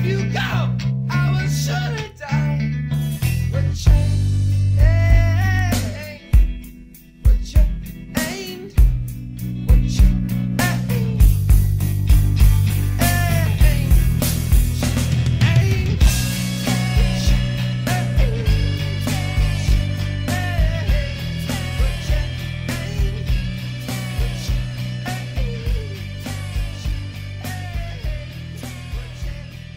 you got